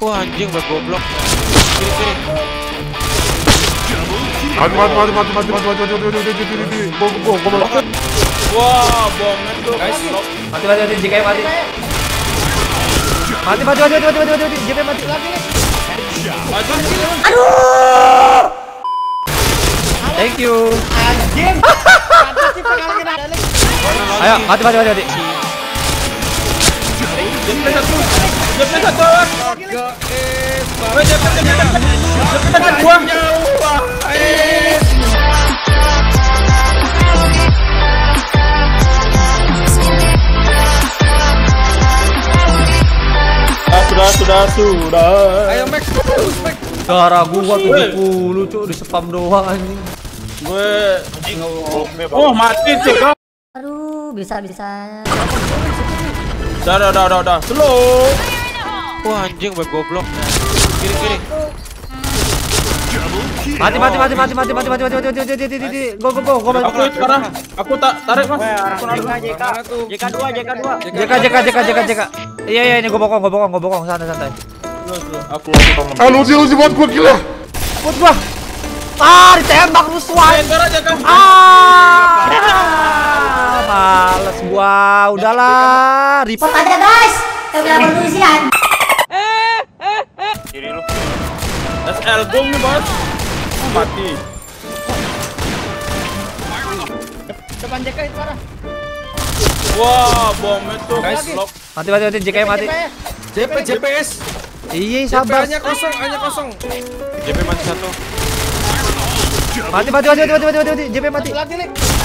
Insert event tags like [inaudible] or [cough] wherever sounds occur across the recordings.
Wah anjing buat goblok. Kiri kiri. Mati mati mati mati mati mati mati mati mati mati mati mati Go go go go Wah bomnya tuh. Guys. Mati mati mati JK mati. Mati mati mati mati mati mati mati JK mati lagi. Maju. Thank you. Anjing. Ayo mati mati mati mati. Satu. Satu. Woi satu gua. Sudah sudah sudah. Ayo Max, terus Max. Darah gua 70 cuk di spam doang anjing. Gue Oh mati cek. Aduh, bisa bisa. Udah udah udah udah udah. Slow. Wah anjing buat goblok. Kiri kiri. Mati mati mati mati mati mati mati mati mati mati mati mati go go go go Aku sekarang. Aku tak tarik mas. Aku narik. JK, JK 2, JK 2. JK JK JK JK JK. Iya iya ini gua bokong gua bokong gua bokong santai santai. Aku. Ah Lucy Lucy buat gua gila Put gua. Ah ditembak kan. Ah. Males gua. Udahlah. Report Ada guys. Kita polisian. Kiri lu. SL gong nih bos. Oh, mati. Depan JK itu parah. Wah bomnya tuh. Guys. Mati mati mati JK mati. JP JPS. Iya sabar. hanya kosong, hanya kosong. JP mati satu. Mati mati mati mati mati mati mati JP mati. Lagi,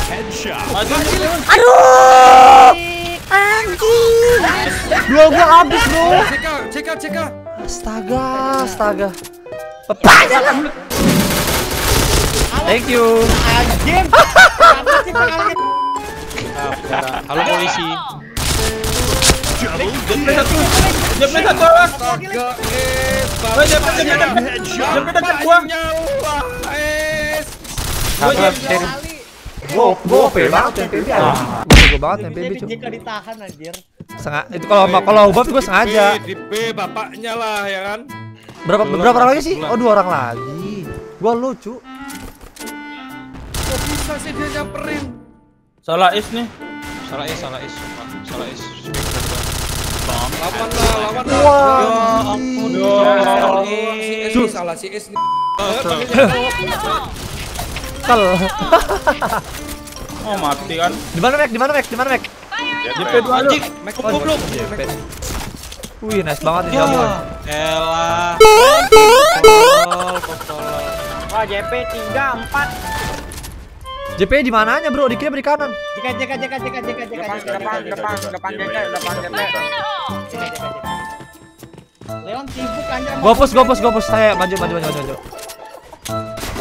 Aduh. Anjing. Dua gua habis, Bro. Check out, check out, check out. Astaga, astaga. Thank you. Anjing. Halo polisi. Jemplay satu. Jemplay satu awas. Woi, jemplay jemplay. Jemplay satu gua. Sabar, Gua gua OP banget anjing. Gua jago banget Jadi Cuk. JK ditahan anjir. Sengaja itu kalau kalau ubab gua sengaja. Di B bapaknya lah ya kan. Berapa berapa orang lagi sih? Oh, dua orang lagi. Gua lucu. Kok bisa sih dia nyamperin? Salah is nih. Salah is, salah is, salah is. Lawan lah, lawan lah. Wah, Ya ampun. Ya. Salah si S nih. Kal. Oh mati kan. Di mana Mek? Di mana Mek? Di mana Mek? JP dua anjing. Oh, Goblok. JP. Wih, nice banget ini kamu. Elah. Wah, JP 3 4. JP di mananya, Bro? Di kiri apa di kanan? JK JK JK JK JK JK Depan, depan, depan JP, depan JP. Leon sibuk anjir. push, gua push. Saya maju, maju, maju, maju.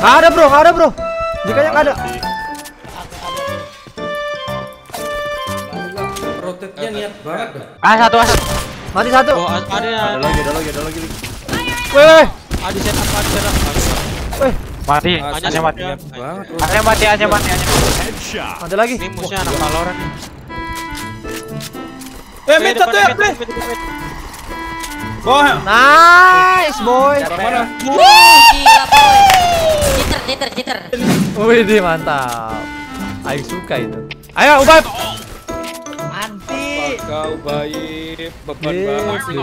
Nggak ada, Bro. Nggak ada, Bro. Jikanya nggak ada. Rotetnya niat banget. Ah satu, ah satu. Mati satu. Oh, ada ada lagi, ada lagi, ada lagi. Weh. Ada set apa, ada set apa. Weh, Mati, hanya mati. niat banget. Hanya mati, hanya mati, hanya mati. ada lagi. Ini musuhnya anak Valorant. Eh, mid satu ya, play. Wah, Nice, boy. Orang mana? Gila, boy. Jitter, jitter, jitter. Wih, di mantap. Ayo suka itu. Ayo, ubah. Anti. Kau baik, beban Yes, banget sih.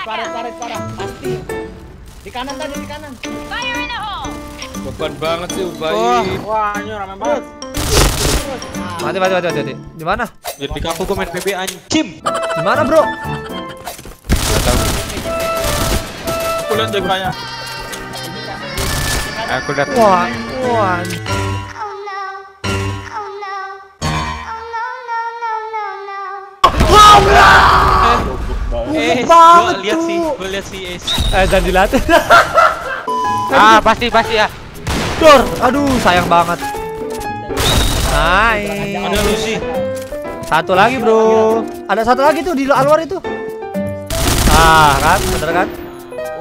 Parah parah parah. Pasti. Di kanan tadi di kanan. Beban banget sih wah, Ubayi. wah, ini rame banget. Mati, mati, mati, mati. mati. Di mana? Jadi aku gue main PB anjim. Di mana, Bro? Aku lihat jaganya. Aku lihat. Wah, wah. Eh, banget gua lihat sih, gua lihat sih es. Eh, jangan dilatih. [laughs] Ah, pasti pasti ya. Dor, aduh, sayang banget. Ada Nice. Lucy. Satu lagi, Bro. Ada satu lagi tuh di luar itu. Ah, kan? Bener kan?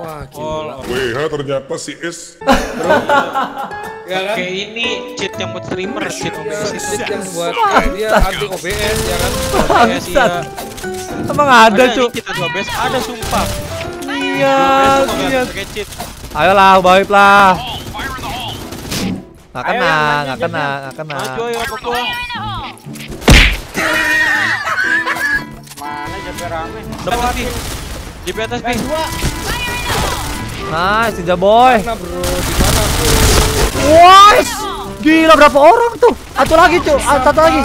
Wah, Oh, gila. WH ternyata si S [laughs] Ya kan? kayak ini cheat yang buat streamer, cheat Ya, OBS. sit yang buat dia anti OBS ya kan? OBS iya. Bangsat. Emang ada, Cuk. Cheat anti OBS ada sumpah. Pakai cheat. Ayolah, baik lah. Nggak kena, nggak kena, nggak kena. Maju ayo sama gua. Mana JP rame? Depan nih. Di atas nih. Nice, Ninja Boy. Mana bro? Di mana bro? Wais. Gila berapa orang tuh? Satu lagi, Cuk. Ah, Satu lagi.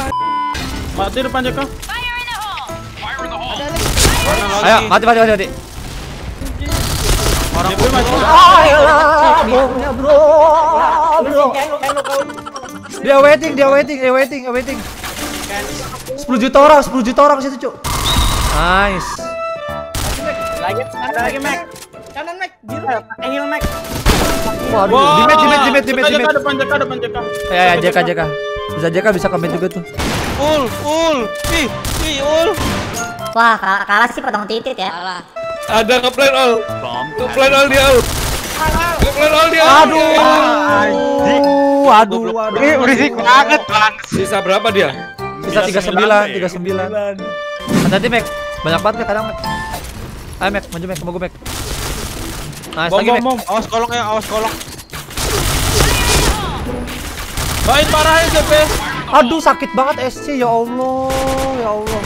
Mati depan Jaka. Ayo, mati, mati, mati, mati. Orang Dia maju. Ayolah, bomnya bro, bro. Dia waiting, dia waiting, dia waiting, dia waiting. 10 juta orang, 10 juta orang situ, Cuk. Nice. Lagi, lagi Mac. Kanan Mac, biru. Pakai heal Mac. Waduh, di match, di match, di match, di match, di Jaka, match. depan Jaka, depan Jaka. Ya, ya, JK, JK. Bisa JK, bisa komen juga tuh. Ul, ul. Ih, ih, ul. Wah, kal- kalah sih potong titit ya. Salah. Ada ngeplan all. Ngeplan all dia all. Ngeplan all dia. Aduh, aduh, aduh. Ih, berisik banget, Bang. Sisa berapa dia? Bisa 39, 39. Hati-hati, Mek. Banyak banget, kadang, Mek. Ayo, Mek, maju, Mek, sama gue, Mek. Nice, Bom, lagi, bom. Awas kolong ya, awas kolong. Baik parah ya JP. Aduh, sakit banget SC, ya Allah, ya Allah.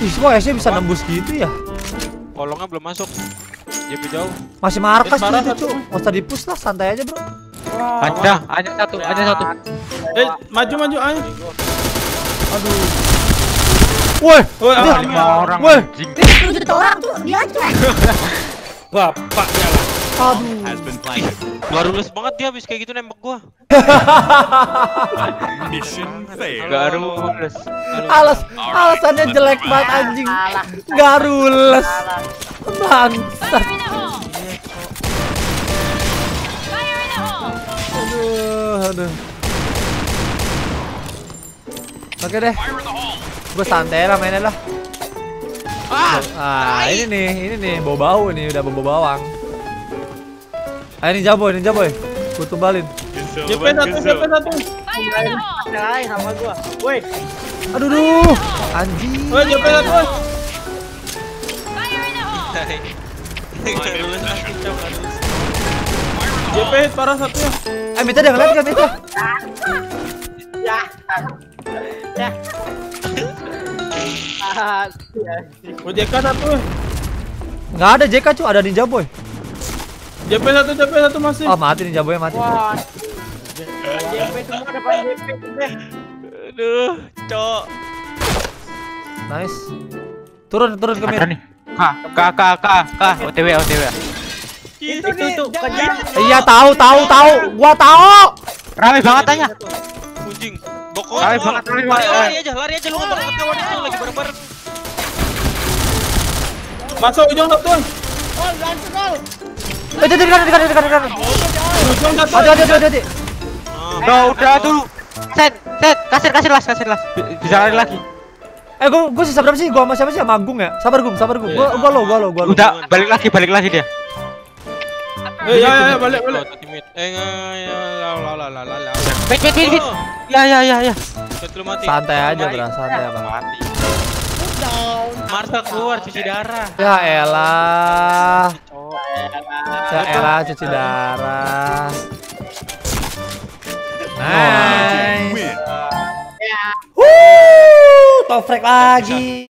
Ih, semua SC bisa nembus gitu ya? Kolongnya belum masuk. JP jauh. Masih markas parah gitu, satu. cu. Nggak usah dipus lah, santai aja, bro. Ada, hanya satu, hanya satu. Eh, maju maju ayo. Woi, Woi, apa? orang Woi. anjing. 10 juta orang tuh dia aja. [laughs] Bapaknya lah. aduh. Gak rulus banget dia habis kayak gitu nembak gua. [laughs] Gak rulus. Alas, alasannya jelek banget anjing. Gak rules. Bangsat. Aduh, aduh. Oke deh. Gue santai lah mainnya lah. Ah, ini nih, ini nih bau bau nih, udah bau bawang. Ayo ninja boy, ninja boy. Gue tumbalin. JP satu, JP satu. Lain sama gua. Woi, Aduh, duh. Anjing. Woi, JP satu. Gak gak. JP hit parah satu ya. Eh, Mita dia ngeliat kan Mita? Ya. Ah, ya. Woi, JK satu. Nggak ada JK cu, ada ninja boy. JP satu, JP satu masih. Oh mati ninja boy mati. Wah. JP semua depan JP. Aduh, Cok. Nice. Turun turun ke mid. Kak, kak, kak, kak, kak, OTW, OTW. Itu tuh, kejar. Iya tahu tahu tahu, gua tahu. Rame banget tanya. Kunjing. Rame bokol. banget, Lari, banget. lari aja, lari aja lu nggak bakal ketahuan itu lagi bareng-bareng. Masuk ujung satu. woi. Oh, langsung gol. Eh, di kanan di kanan di kanan di kanan. Ujung satu. Hati hati hati hati. Udah, udah dulu. Set, set, kasir, kasir las, kasir las. Bi- Bisa lari lagi. Eh gua gua sisa berapa sih? Gua sama siapa sih? Sama Agung ya? Sabar Gung, sabar Gung. Gua gua lo, gua lo, gua lo. Udah, balik lagi, balik lagi dia. Eh, ya, ya, ya, balik, balik. Oh. Eh, ya, la, la, la, la, la, la. Wait, wait, wait, wait. Ya, ya, ya, ya. Lu mati. Santai aja, Bro, santai, Bang. Mati. Marcel keluar cuci darah. Ya elah. Ya elah cuci darah. Nice. Wuh, top frag lagi.